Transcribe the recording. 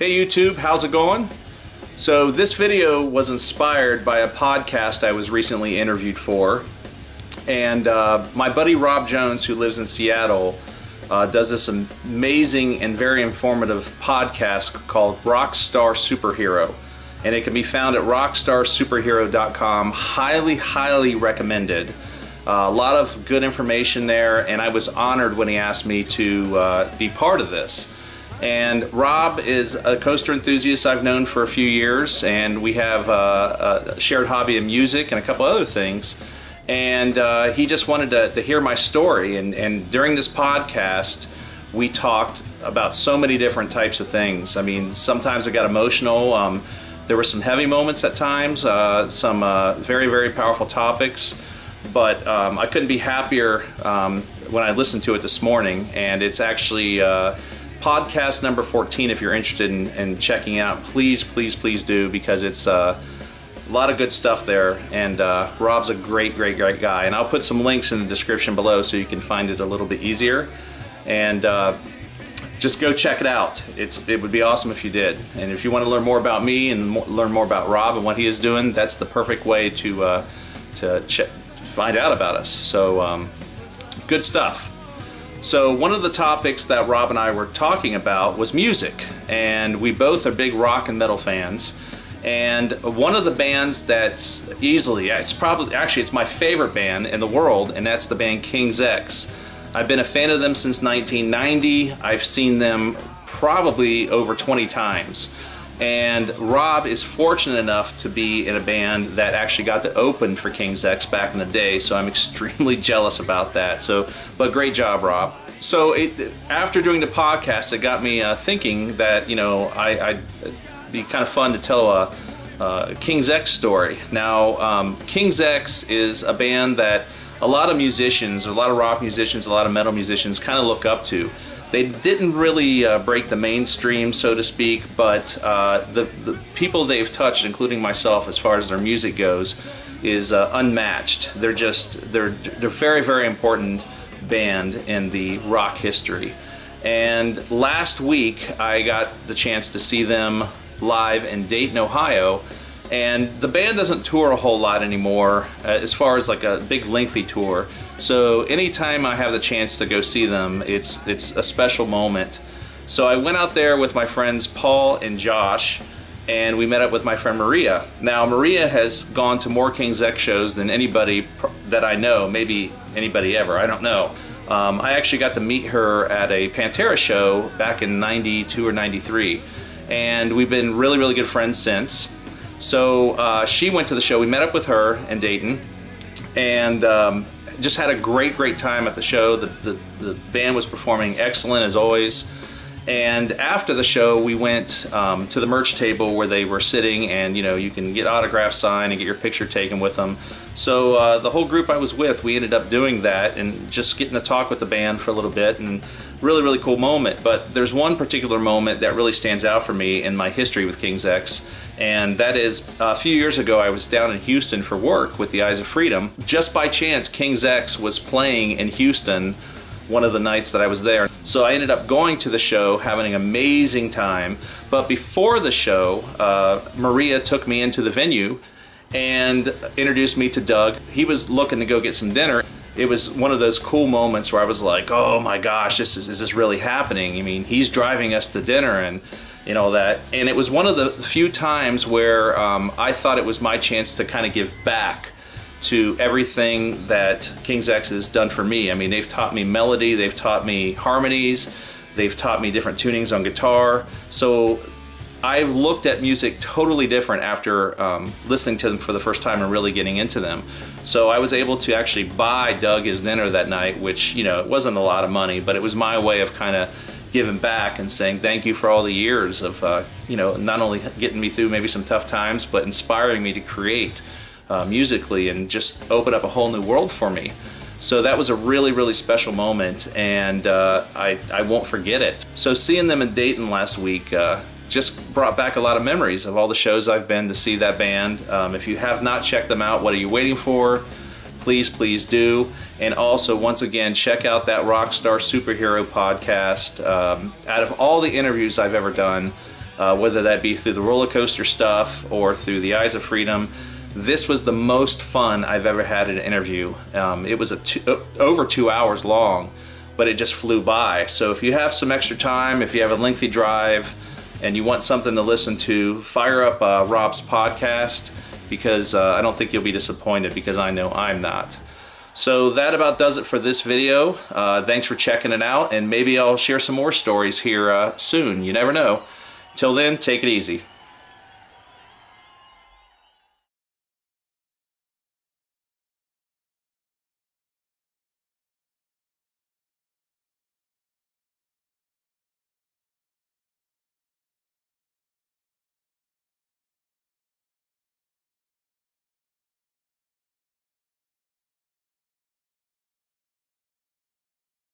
Hey YouTube, how's it going? So this video was inspired by a podcast I was recently interviewed for. And uh, my buddy Rob Jones, who lives in Seattle, uh, does this amazing and very informative podcast called Rockstar Superhero. And it can be found at rockstarsuperhero.com. Highly, highly recommended. Uh, a lot of good information there, and I was honored when he asked me to uh, be part of this. And Rob is a coaster enthusiast I've known for a few years, and we have uh, a shared hobby of music and a couple other things. And uh, he just wanted to, to, hear my story. And, and during this podcast, we talked about so many different types of things. I mean, sometimes it got emotional. Um, there were some heavy moments at times, uh, some uh, very, very powerful topics. But um, I couldn't be happier um, when I listened to it this morning. And it's actually uh, podcast number 14 if you're interested in, in, checking out please please please do because it's uh, a lot of good stuff there and uh, Rob's a great great great guy and I'll put some links in the description below so you can find it a little bit easier and uh, just go check it out. It's it would be awesome if you did and if you want to learn more about me and more, learn more about Rob and what he is doing that's the perfect way to uh, to find out about us. So um, good stuff so one of the topics that Rob and I were talking about was music, and we both are big rock and metal fans. And one of the bands that's easily, it's probably, actually it's my favorite band in the world, and that's the band King's X. I've been a fan of them since 1990. I've seen them probably over 20 times. And Rob is fortunate enough to be in a band that actually got to open for King's X back in the day, so I'm extremely jealous about that. So, but great job, Rob. So it, after doing the podcast, it got me uh, thinking that you know I, would be kind of fun to tell a, a King's X story. Now, um, King's X is a band that a lot of musicians, a lot of rock musicians, a lot of metal musicians kind of look up to. They didn't really uh, break the mainstream, so to speak, but uh, the, the people they've touched, including myself, as far as their music goes, is uh, unmatched. They're just they're they're very very important band in the rock history. And last week I got the chance to see them live in Dayton, Ohio. And the band doesn't tour a whole lot anymore uh, as far as like a big lengthy tour. So anytime I have the chance to go see them, it's it's a special moment. So I went out there with my friends Paul and Josh, and we met up with my friend Maria. Now Maria has gone to more King's X shows than anybody that I know, maybe anybody ever, I don't know. Um, I actually got to meet her at a Pantera show back in 92 or 93, and we've been really, really good friends since. So uh, she went to the show, we met up with her and Dayton, and um, just had a great, great time at the show. The, the, the band was performing excellent as always. And after the show, we went um, to the merch table where they were sitting, and you know, you can get autographs signed and get your picture taken with them. So uh, the whole group I was with, we ended up doing that and just getting to talk with the band for a little bit, and really, really cool moment. But there's one particular moment that really stands out for me in my history with King's X, and that is a few years ago I was down in Houston for work with the Eyes of Freedom. Just by chance, King's X was playing in Houston one of the nights that I was there. So I ended up going to the show, having an amazing time. But before the show, uh, Maria took me into the venue and introduced me to Doug. He was looking to go get some dinner. It was one of those cool moments where I was like, oh my gosh, this is, is this really happening? I mean, he's driving us to dinner and you know that and it was one of the few times where um, I thought it was my chance to kind of give back to everything that King's X has done for me. I mean they've taught me melody, they've taught me harmonies, they've taught me different tunings on guitar so I've looked at music totally different after um, listening to them for the first time and really getting into them. So I was able to actually buy Doug his dinner that night, which, you know, it wasn't a lot of money, but it was my way of kind of giving back and saying thank you for all the years of, uh, you know, not only getting me through maybe some tough times, but inspiring me to create uh, musically and just open up a whole new world for me. So that was a really, really special moment, and uh, I, I won't forget it. So seeing them in Dayton last week uh, just brought back a lot of memories of all the shows I've been to see that band. Um, if you have not checked them out, what are you waiting for? please, please do. And also, once again, check out that Rockstar Superhero podcast. Um, out of all the interviews I've ever done, uh, whether that be through the roller coaster stuff or through the Eyes of Freedom. This was the most fun I've ever had in an interview. Um, it was a two, over two hours long, but it just flew by. So if you have some extra time, if you have a lengthy drive, and you want something to listen to, fire up uh, Rob's podcast because uh, I don't think you'll be disappointed because I know I'm not. So that about does it for this video. Uh, thanks for checking it out and maybe I'll share some more stories here uh, soon. You never know. Till then, take it easy.